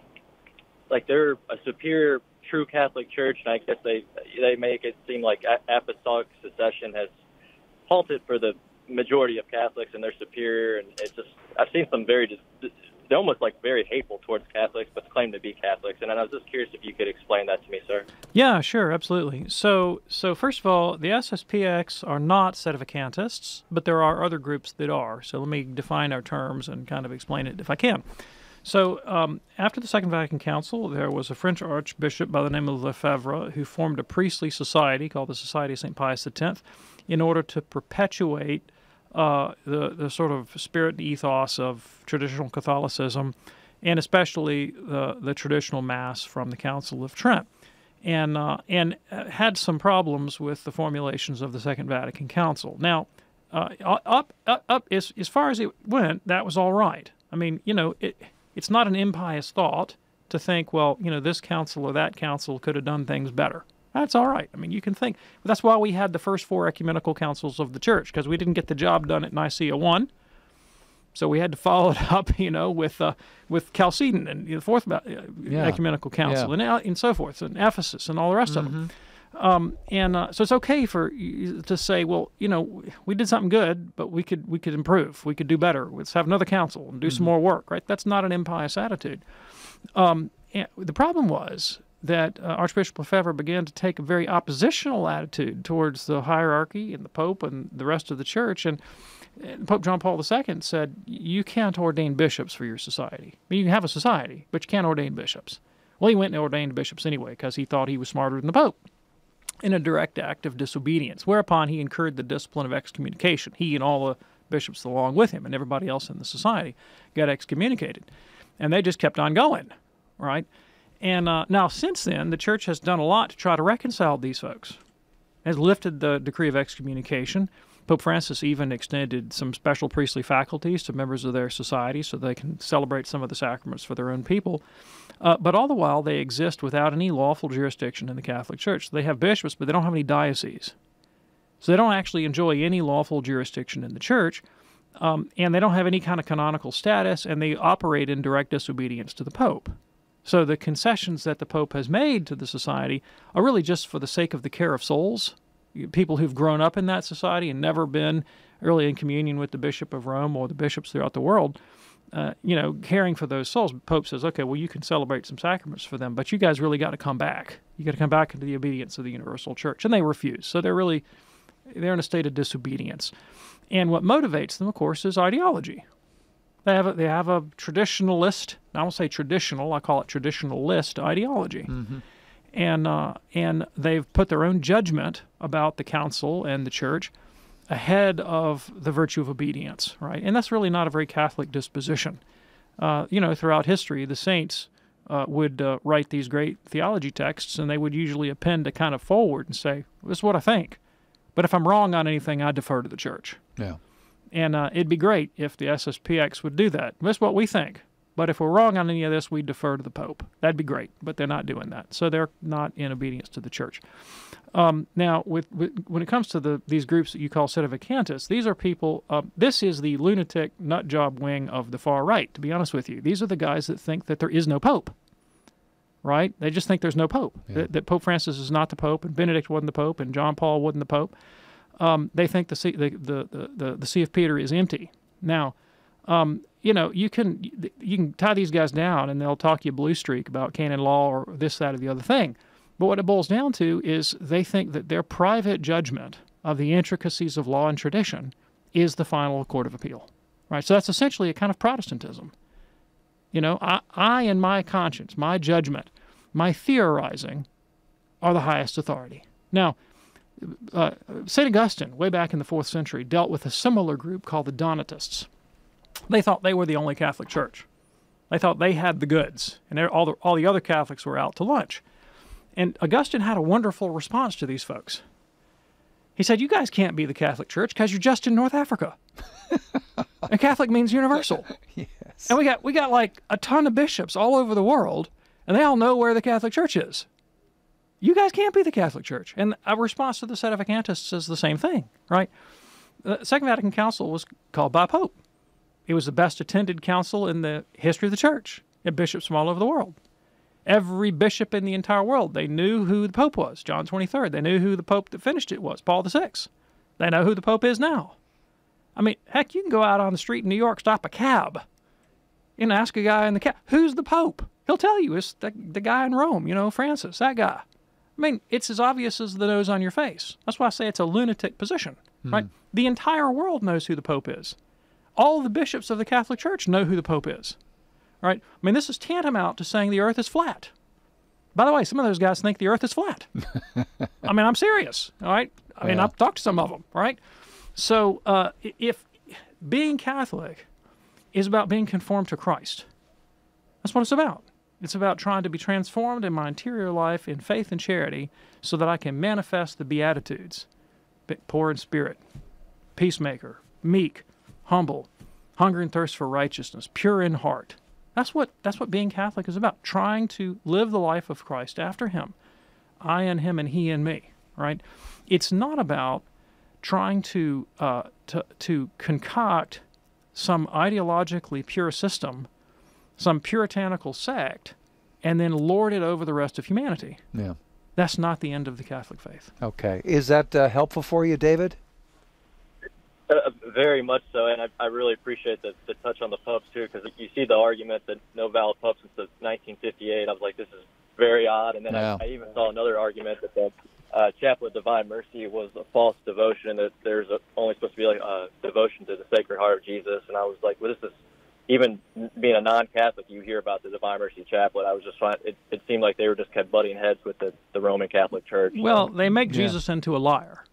like they're a superior true Catholic Church, and I guess they they make it seem like a- apostolic succession has halted for the majority of Catholics, and they're superior. And it's just I've seen some very just they're almost like very hateful towards Catholics, but claim to be Catholics. And I was just curious if you could explain that to me, sir. Yeah, sure, absolutely. So, so first of all, the SSPX are not sedevacantists, but there are other groups that are. So let me define our terms and kind of explain it if I can. So, um, after the Second Vatican Council, there was a French archbishop by the name of Lefebvre who formed a priestly society called the Society of St. Pius X in order to perpetuate uh, the, the sort of spirit and ethos of traditional Catholicism, and especially the, the traditional Mass from the Council of Trent. And, uh, and uh, had some problems with the formulations of the Second Vatican Council. Now, uh, up, up, up as, as far as it went, that was all right. I mean, you know, it, it's not an impious thought to think, well, you know, this council or that council could have done things better. That's all right. I mean, you can think. That's why we had the first four ecumenical councils of the church because we didn't get the job done at Nicaea one, so we had to follow it up, you know, with uh, with Chalcedon and the fourth uh, Yeah. ecumenical council Yeah. and uh, and so forth, and Ephesus and all the rest of them. Um, and uh, so it's okay for to say, well, you know, we did something good, but we could we could improve, we could do better. Let's have another council and do some more work, right? That's not an impious attitude. Um, the problem was that uh, Archbishop Lefebvre began to take a very oppositional attitude towards the hierarchy and the Pope and the rest of the church. And, and Pope John Paul II said, You can't ordain bishops for your society. I mean, you can have a society, but you can't ordain bishops. Well, he went and ordained bishops anyway because he thought he was smarter than the Pope in a direct act of disobedience, whereupon he incurred the discipline of excommunication. He and all the bishops along with him and everybody else in the society got excommunicated. And they just kept on going, right? And uh, now, since then, the church has done a lot to try to reconcile these folks. Has lifted the decree of excommunication. Pope Francis even extended some special priestly faculties to members of their society so they can celebrate some of the sacraments for their own people. Uh, but all the while, they exist without any lawful jurisdiction in the Catholic Church. They have bishops, but they don't have any dioceses. So they don't actually enjoy any lawful jurisdiction in the church, um, and they don't have any kind of canonical status, and they operate in direct disobedience to the Pope. So the concessions that the Pope has made to the society are really just for the sake of the care of souls, people who've grown up in that society and never been really in communion with the Bishop of Rome or the bishops throughout the world. Uh, you know, caring for those souls. Pope says, okay, well, you can celebrate some sacraments for them, but you guys really got to come back. You got to come back into the obedience of the universal church, and they refuse. So they're really they're in a state of disobedience. And what motivates them, of course, is ideology. They have a, they have a traditionalist. I won't say traditional. I call it traditionalist ideology. Mm-hmm. And uh, and they've put their own judgment about the council and the church ahead of the virtue of obedience, right? And that's really not a very Catholic disposition. Uh, you know, throughout history, the saints uh, would uh, write these great theology texts, and they would usually append a kind of forward and say, "This is what I think." But if I'm wrong on anything, I defer to the church. Yeah. And uh, it'd be great if the SSPX would do that. That's what we think. But if we're wrong on any of this, we defer to the Pope. That'd be great. But they're not doing that. So they're not in obedience to the church. Um, now, with, with, when it comes to the these groups that you call sedevacantists, these are people. Uh, this is the lunatic nut job wing of the far right. To be honest with you, these are the guys that think that there is no pope. Right? They just think there's no pope. Yeah. That, that Pope Francis is not the pope, and Benedict wasn't the pope, and John Paul wasn't the pope. Um, they think the, see, the, the, the, the, See of Peter is empty. Now, um, you know, you can you can tie these guys down, and they'll talk you blue streak about canon law or this, that, or the other thing. But what it boils down to is they think that their private judgment of the intricacies of law and tradition is the final court of appeal. Right? So that's essentially a kind of Protestantism. You know, I, I and my conscience, my judgment, my theorizing are the highest authority. Now, uh, St. Augustine, way back in the fourth century, dealt with a similar group called the Donatists. They thought they were the only Catholic church. They thought they had the goods, and all the, all the other Catholics were out to lunch. And Augustine had a wonderful response to these folks. He said, You guys can't be the Catholic Church because you're just in North Africa. and Catholic means universal. yes. And we got we got like a ton of bishops all over the world, and they all know where the Catholic Church is. You guys can't be the Catholic Church. And a response to the Sedevacantists is the same thing, right? The Second Vatican Council was called by Pope. It was the best attended council in the history of the church. It bishops from all over the world. Every bishop in the entire world, they knew who the Pope was, John 23rd. They knew who the Pope that finished it was, Paul VI. They know who the Pope is now. I mean, heck, you can go out on the street in New York, stop a cab, and ask a guy in the cab, who's the Pope? He'll tell you it's the, the guy in Rome, you know, Francis, that guy. I mean, it's as obvious as the nose on your face. That's why I say it's a lunatic position, right? The entire world knows who the Pope is. All the bishops of the Catholic Church know who the Pope is, right? I mean, this is tantamount to saying the earth is flat. By the way, some of those guys think the earth is flat. I mean, I'm serious, all right? I mean, Yeah. I've talked to some of them, right? So uh, if being Catholic is about being conformed to Christ, that's what it's about. It's about trying to be transformed in my interior life in faith and charity so that I can manifest the Beatitudes poor in spirit, peacemaker, meek, humble, hunger and thirst for righteousness, pure in heart. That's what, that's what being Catholic is about, trying to live the life of Christ after Him. I in Him and He in me, right? It's not about trying to, uh, to, to concoct some ideologically pure system some puritanical sect and then lord it over the rest of humanity. Yeah. That's not the end of the Catholic faith. Okay. Is that uh, helpful for you, David? Uh, very much so, and I, I really appreciate the, the touch on the popes too, because you see the argument that no valid pope since 1958. I was like, this is very odd, and then Yeah. I, I even saw another argument that the uh, Chaplet of Divine Mercy was a false devotion, and that there's a, only supposed to be like a devotion to the Sacred Heart of Jesus, and I was like, well, this is even being a non-Catholic, you hear about the Divine Mercy Chaplet. I was just trying. It, it seemed like they were just kept butting heads with the, the Roman Catholic Church. Well, they make Yeah. Jesus into a liar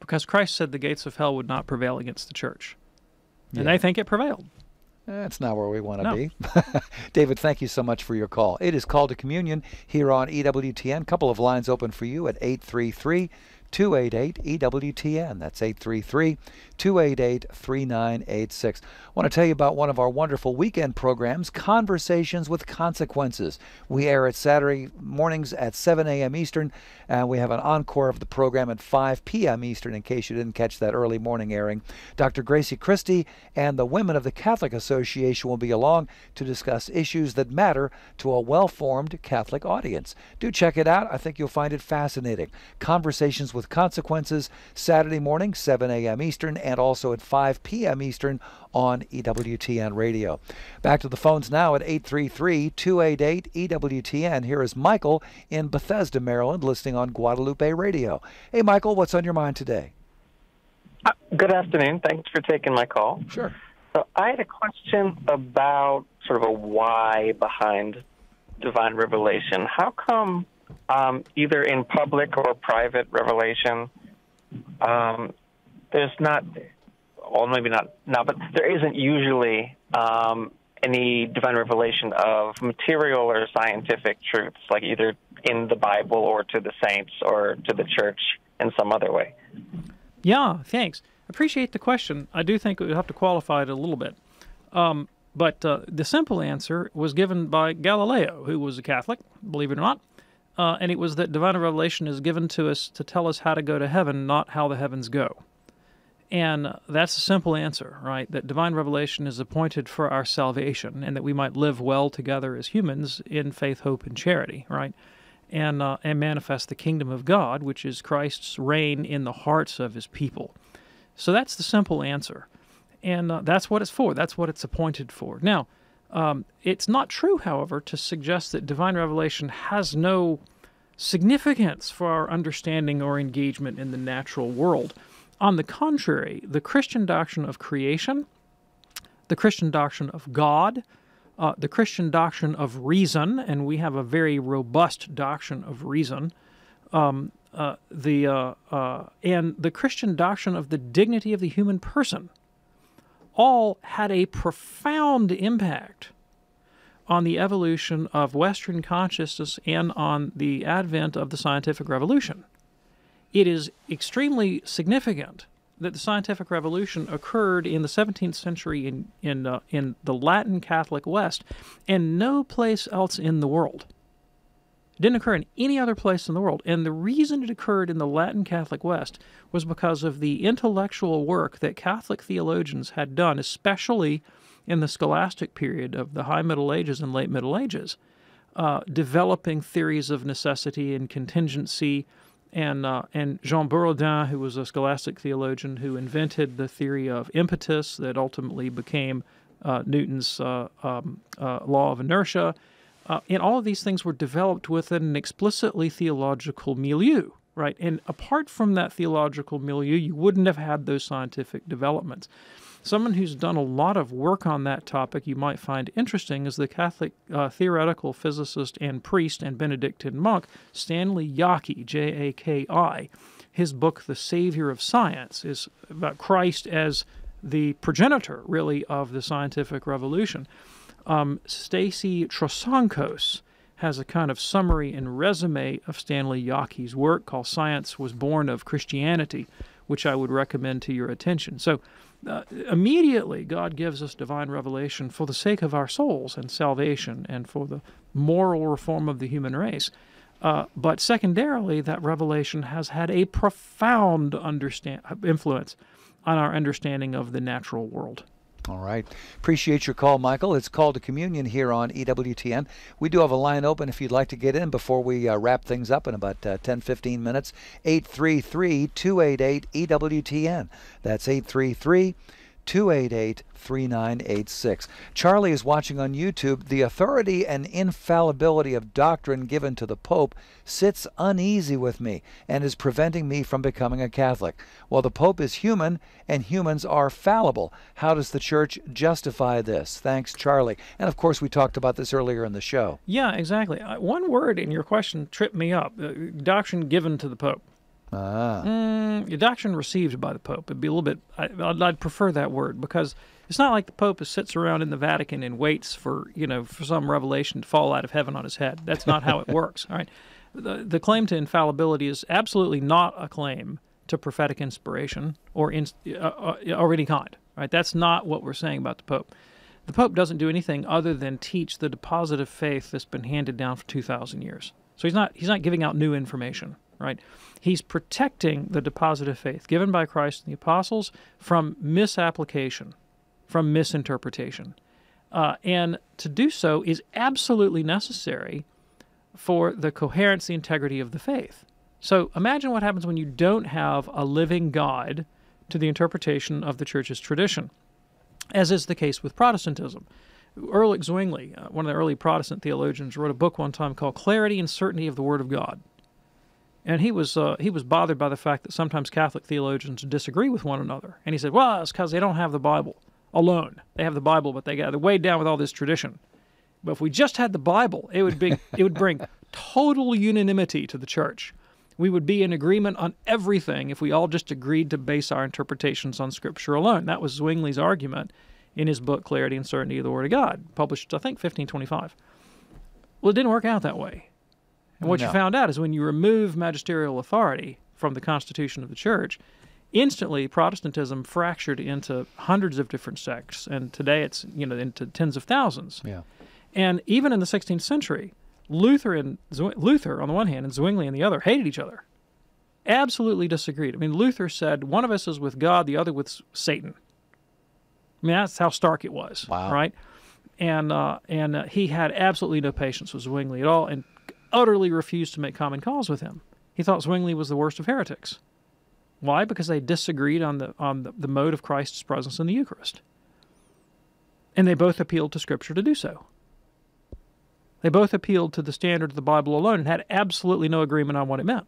because Christ said the gates of hell would not prevail against the church. And Yeah. they think it prevailed. That's not where we want to No. be. David, thank you so much for your call. It is Call to Communion here on E EWTN. Couple of lines open for you at 833 288 EWTN. That's 833 288 3986. I want to tell you about one of our wonderful weekend programs, Conversations with Consequences. We air it Saturday mornings at 7 a.m. Eastern, and we have an encore of the program at 5 p.m. Eastern in case you didn't catch that early morning airing. Dr. Grazie Christie and the Women of the Catholic Association will be along to discuss issues that matter to a well formed Catholic audience. Do check it out. I think you'll find it fascinating. Conversations with Consequences, Saturday morning, 7 a.m. Eastern, and also at 5 p.m. Eastern on EWTN Radio. Back to the phones now at 833 288 EWTN. Here is Michael in Bethesda, Maryland, listening on Guadalupe Radio. Hey, Michael, what's on your mind today? Uh, good afternoon. Thanks for taking my call. Sure. So I had a question about sort of a why behind divine revelation. How come um, either in public or private revelation, um, there's not, well, maybe not now, but there isn't usually um, any divine revelation of material or scientific truths, like either in the Bible or to the saints or to the church in some other way. Yeah, thanks. Appreciate the question. I do think we have to qualify it a little bit. Um, but uh, the simple answer was given by Galileo, who was a Catholic, believe it or not. Uh, and it was that divine revelation is given to us to tell us how to go to heaven, not how the heavens go. And that's a simple answer, right? That divine revelation is appointed for our salvation and that we might live well together as humans in faith, hope, and charity, right? And, uh, and manifest the kingdom of God, which is Christ's reign in the hearts of his people. So that's the simple answer. And uh, that's what it's for. That's what it's appointed for. Now, um, it's not true, however, to suggest that divine revelation has no significance for our understanding or engagement in the natural world. On the contrary, the Christian doctrine of creation, the Christian doctrine of God, uh, the Christian doctrine of reason, and we have a very robust doctrine of reason, um, uh, the uh, uh and the Christian doctrine of the dignity of the human person, all had a profound impact on the evolution of Western consciousness and on the advent of the scientific revolution it is extremely significant that the scientific revolution occurred in the 17th century in in uh, in the Latin Catholic West, and no place else in the world. Didn't occur in any other place in the world, and the reason it occurred in the Latin Catholic West was because of the intellectual work that Catholic theologians had done, especially in the scholastic period of the High Middle Ages and Late Middle Ages, uh, developing theories of necessity and contingency. And uh, and Jean Buridan, who was a scholastic theologian who invented the theory of impetus that ultimately became uh, Newton's uh, um, uh, law of inertia, uh, and all of these things were developed within an explicitly theological milieu, right? And apart from that theological milieu, you wouldn't have had those scientific developments. Someone who's done a lot of work on that topic you might find interesting is the Catholic uh, theoretical physicist and priest and Benedictine monk Stanley Jaki, J A K I. His book, The Savior of Science, is about Christ as the progenitor, really, of the scientific revolution. Um, Stacy Trasancos has a kind of summary and resume of Stanley Jaki's work called Science Was Born of Christianity, which I would recommend to your attention. So, uh, immediately God gives us divine revelation for the sake of our souls and salvation and for the moral reform of the human race. Uh, but secondarily, that revelation has had a profound understand, influence on our understanding of the natural world. All right. Appreciate your call, Michael. It's called to communion here on EWTN. We do have a line open if you'd like to get in before we uh, wrap things up in about uh, 10, 15 minutes. 833 288 EWTN. That's 833 288 3986. Charlie is watching on YouTube. The authority and infallibility of doctrine given to the Pope sits uneasy with me and is preventing me from becoming a Catholic. Well, the Pope is human and humans are fallible. How does the Church justify this? Thanks, Charlie. And of course, we talked about this earlier in the show. Yeah, exactly. Uh, one word in your question tripped me up uh, doctrine given to the Pope. Ah. Mm, doctrine received by the Pope. It'd be a little bit, I, I'd prefer that word because it's not like the Pope sits around in the Vatican and waits for, you know, for some revelation to fall out of heaven on his head. That's not how it works, all right? the, the claim to infallibility is absolutely not a claim to prophetic inspiration or in, uh, uh, or any kind. Right? That's not what we're saying about the Pope. The Pope doesn't do anything other than teach the deposit of faith that's been handed down for two thousand years. So he's not he's not giving out new information. Right? He's protecting the deposit of faith given by Christ and the apostles from misapplication, from misinterpretation. Uh, and to do so is absolutely necessary for the coherence, the integrity of the faith. So imagine what happens when you don't have a living guide to the interpretation of the church's tradition, as is the case with Protestantism. Ulrich Zwingli, uh, one of the early Protestant theologians, wrote a book one time called "Clarity and Certainty of the Word of God," and he was uh, he was bothered by the fact that sometimes Catholic theologians disagree with one another, and he said, "Well, it's because they don't have the Bible alone. They have the Bible, but they got they're weighed down with all this tradition." But if we just had the Bible, it would be it would bring total unanimity to the church. We would be in agreement on everything if we all just agreed to base our interpretations on Scripture alone. That was Zwingli's argument in his book Clarity and Certainty of the Word of God, published I think 1525. Well, it didn't work out that way. And what No. you found out is when you remove magisterial authority from the constitution of the church, instantly Protestantism fractured into hundreds of different sects, and today it's you know into tens of thousands. Yeah. And even in the 16th century, Luther and Luther on the one hand and Zwingli on the other hated each other. Absolutely disagreed. I mean, Luther said one of us is with God, the other with Satan. I mean, that's how stark it was. Wow. Right. And uh, and uh, he had absolutely no patience with Zwingli at all, and utterly refused to make common cause with him. He thought Zwingli was the worst of heretics. Why? Because they disagreed on the on the, mode of Christ's presence in the Eucharist. And they both appealed to Scripture to do so. They both appealed to the standard of the Bible alone and had absolutely no agreement on what it meant.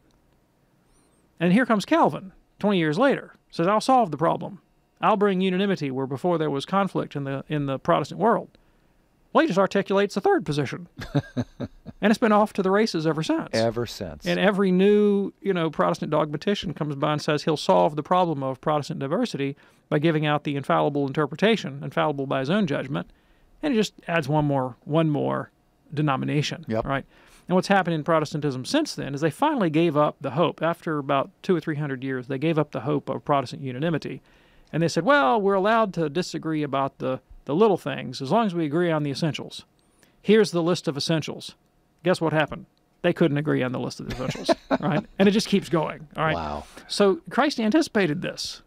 And here comes Calvin, 20 years later, says, I'll solve the problem. I'll bring unanimity where before there was conflict in the in the Protestant world. Well, he just articulates a third position. and it's been off to the races ever since. Ever since. And every new, you know, Protestant dogmatician comes by and says he'll solve the problem of Protestant diversity by giving out the infallible interpretation, infallible by his own judgment, and it just adds one more, one more denomination. Yep. Right. And what's happened in Protestantism since then is they finally gave up the hope. After about two or three hundred years, they gave up the hope of Protestant unanimity, and they said, "Well, we're allowed to disagree about the the little things as long as we agree on the essentials." Here's the list of essentials. Guess what happened? They couldn't agree on the list of the essentials, right? And it just keeps going. All right. Wow. So Christ anticipated this,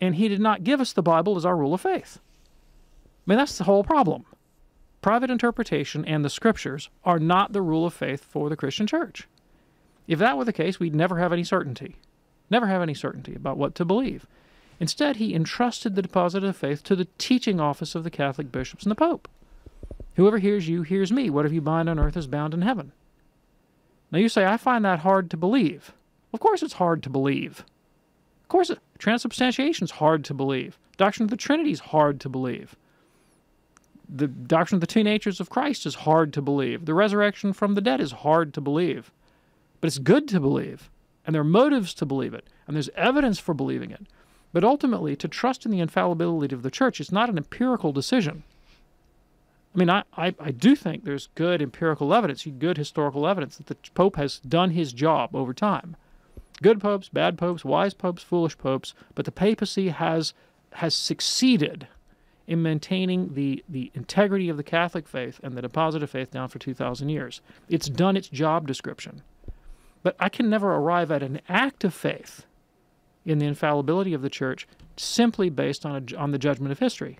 and He did not give us the Bible as our rule of faith. I mean, that's the whole problem. Private interpretation and the Scriptures are not the rule of faith for the Christian church. If that were the case, we'd never have any certainty. Never have any certainty about what to believe. Instead, he entrusted the deposit of faith to the teaching office of the Catholic bishops and the Pope. Whoever hears you hears me. Whatever you bind on earth is bound in heaven. Now you say, I find that hard to believe. Of course it's hard to believe. Of course, transubstantiation is hard to believe. Doctrine of the Trinity is hard to believe. The doctrine of the two natures of Christ is hard to believe. The resurrection from the dead is hard to believe. But it's good to believe. And there are motives to believe it. And there's evidence for believing it. But ultimately, to trust in the infallibility of the church is not an empirical decision. I mean, I, I, I do think there's good empirical evidence, good historical evidence that the Pope has done his job over time. Good popes, bad popes, wise popes, foolish popes, but the papacy has has succeeded in maintaining the, the integrity of the Catholic faith and the deposit of faith down for 2,000 years. It's done its job description. But I can never arrive at an act of faith in the infallibility of the church simply based on, a, on the judgment of history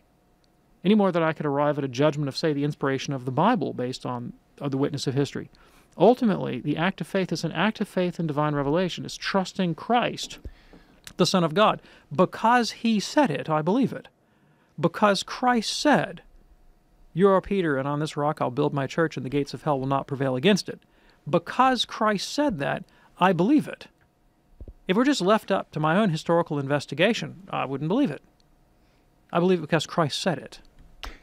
any more than I could arrive at a judgment of, say, the inspiration of the Bible based on the witness of history. Ultimately, the act of faith is an act of faith in divine revelation. It's trusting Christ, the Son of God. Because he said it, I believe it. Because Christ said, You are Peter, and on this rock I'll build my church, and the gates of hell will not prevail against it. Because Christ said that, I believe it. If we're just left up to my own historical investigation, I wouldn't believe it. I believe it because Christ said it.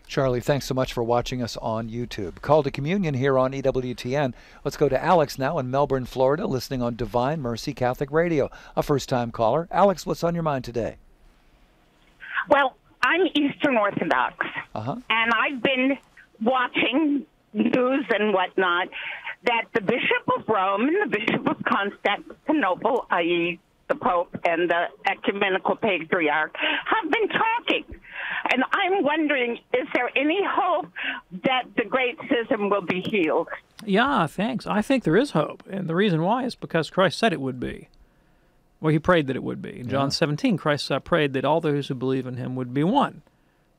Charlie, thanks so much for watching us on YouTube. Call to communion here on E EWTN. Let's go to Alex now in Melbourne, Florida, listening on Divine Mercy Catholic Radio. A first time caller. Alex, what's on your mind today? Well, I'm Eastern Orthodox, Uh huh. and I've been watching news and whatnot. That the Bishop of Rome and the Bishop of Constantinople, i.e., the Pope and the Ecumenical Patriarch, have been talking. And I'm wondering, is there any hope that the Great Schism will be healed? Yeah, thanks. I think there is hope. And the reason why is because Christ said it would be. Well, he prayed that it would be. In John Yeah. 17, Christ uh, prayed that all those who believe in him would be one.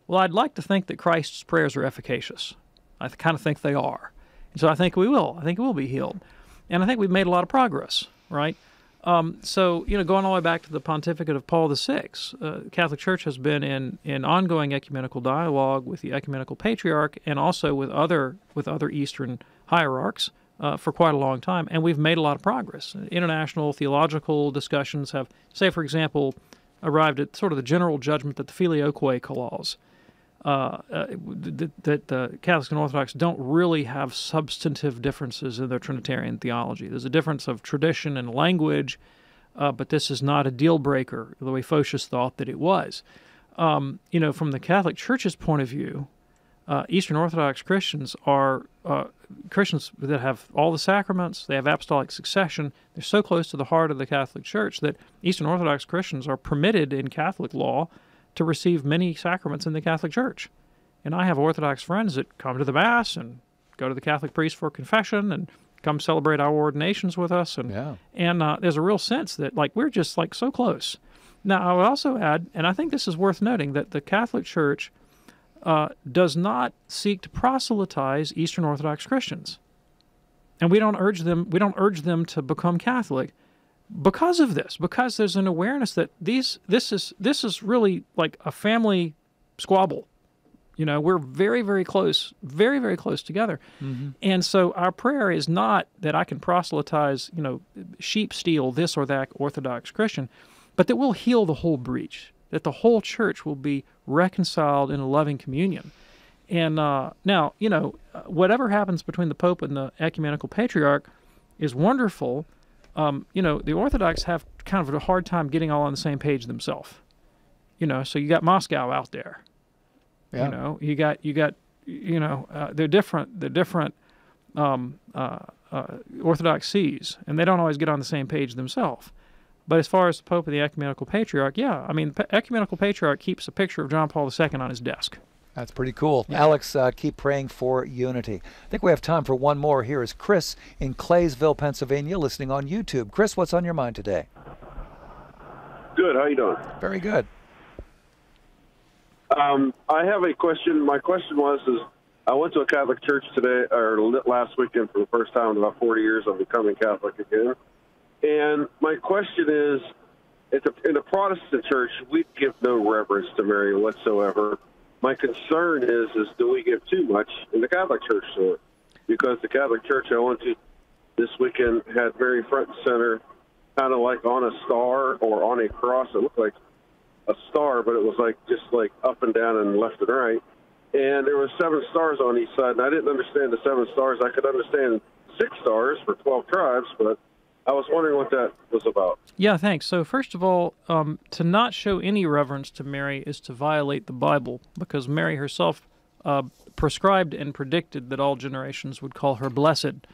Well, I'd like to think that Christ's prayers are efficacious. I kind of think they are. So I think we will. I think it will be healed. And I think we've made a lot of progress, right? Um, so, you know, going all the way back to the pontificate of Paul VI, uh, Catholic Church has been in, in ongoing ecumenical dialogue with the ecumenical patriarch and also with other with other Eastern hierarchs uh, for quite a long time, and we've made a lot of progress. International theological discussions have, say, for example, arrived at sort of the general judgment that the Filioque clause uh, uh, that, that uh, Catholics and Orthodox don't really have substantive differences in their Trinitarian theology. There's a difference of tradition and language, uh, but this is not a deal breaker the way Photius thought that it was. Um, you know, from the Catholic Church's point of view, uh, Eastern Orthodox Christians are uh, Christians that have all the sacraments, they have apostolic succession. They're so close to the heart of the Catholic Church that Eastern Orthodox Christians are permitted in Catholic law to receive many sacraments in the Catholic Church. And I have Orthodox friends that come to the Mass and go to the Catholic priest for confession and come celebrate our ordinations with us. And Yeah. and uh, there's a real sense that like we're just like so close. Now I would also add, and I think this is worth noting, that the Catholic Church uh, does not seek to proselytize Eastern Orthodox Christians, and we don't urge them. We don't urge them to become Catholic because of this. Because there's an awareness that these this is this is really like a family squabble. You know, we're very very close, very very close together. And so our prayer is not that I can proselytize, you know, sheep steal this or that Orthodox Christian, but that we'll heal the whole breach, that the whole church will be reconciled in a loving communion. And uh, now, you know, whatever happens between the Pope and the ecumenical patriarch is wonderful. Um, you know, the Orthodox have kind of a hard time getting all on the same page themselves. You know, so you got Moscow out there. Yeah. You know, you got you got you know uh, they're different. They're different um, uh, uh, Orthodox sees, and they don't always get on the same page themselves. But as far as the Pope and the Ecumenical Patriarch, yeah, I mean, the Ecumenical Patriarch keeps a picture of John Paul II on his desk. That's pretty cool. Alex, uh, keep praying for unity. I think we have time for one more. Here is Chris in Claysville, Pennsylvania, listening on YouTube. Chris, what's on your mind today? Good. How you doing? Very good. Um, I have a question. My question was: is I went to a Catholic church today or last weekend for the first time in about 40 years. I'm becoming Catholic again, and my question is: at in the Protestant church, we give no reverence to Mary whatsoever. My concern is: is do we give too much in the Catholic church to it? Because the Catholic church I went to this weekend had very front and center, kind of like on a star or on a cross. It looked like a star, but it was like just like up and down and left and right. And there was seven stars on each side, and I didn't understand the seven stars. I could understand six stars for twelve tribes, but I was wondering what that was about. Yeah, thanks. So, first of all, um, to not show any reverence to Mary is to violate the Bible because Mary herself uh, prescribed and predicted that all generations would call her blessed.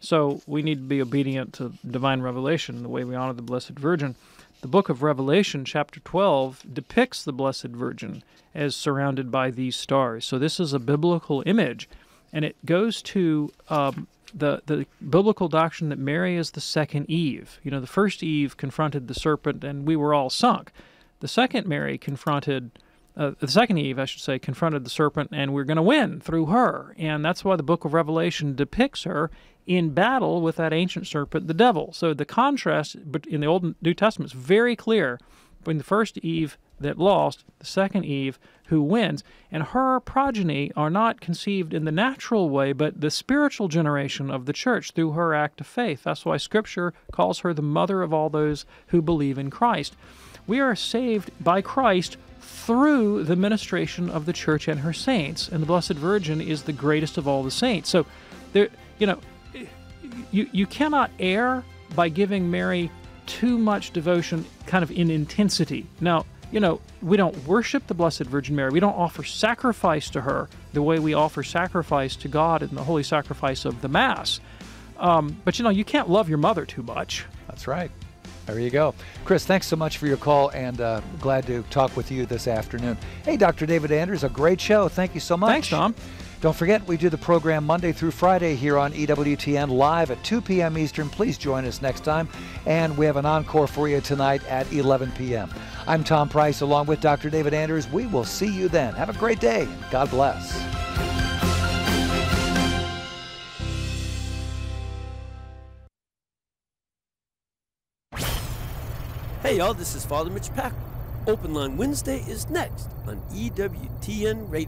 So, we need to be obedient to divine revelation the way we honor the Blessed Virgin. The book of Revelation, chapter 12, depicts the Blessed Virgin as surrounded by these stars. So, this is a biblical image, and it goes to um, the the biblical doctrine that Mary is the second Eve. You know, the first Eve confronted the serpent, and we were all sunk. The second Mary confronted. Uh, the second Eve, I should say, confronted the serpent, and we're going to win through her. And that's why the book of Revelation depicts her in battle with that ancient serpent, the devil. So the contrast in the Old and New Testament is very clear between the first Eve that lost, the second Eve who wins, and her progeny are not conceived in the natural way, but the spiritual generation of the church through her act of faith. That's why Scripture calls her the mother of all those who believe in Christ. We are saved by Christ through the ministration of the church and her saints, and the Blessed Virgin is the greatest of all the saints. So, there, you know, you you cannot err by giving Mary too much devotion, kind of in intensity. Now, you know, we don't worship the Blessed Virgin Mary. We don't offer sacrifice to her the way we offer sacrifice to God in the holy sacrifice of the Mass. Um, but you know, you can't love your mother too much. That's right. There you go. Chris, thanks so much for your call and uh, glad to talk with you this afternoon. Hey, Dr. David Anders, a great show. Thank you so much. Thanks, Tom. Don't forget, we do the program Monday through Friday here on EWTN live at 2 p.m. Eastern. Please join us next time. And we have an encore for you tonight at 11 p.m. I'm Tom Price along with Dr. David Anders. We will see you then. Have a great day. God bless. Hey y'all, this is Father Mitch Pacwa. Open Line Wednesday is next on EWTN Radio.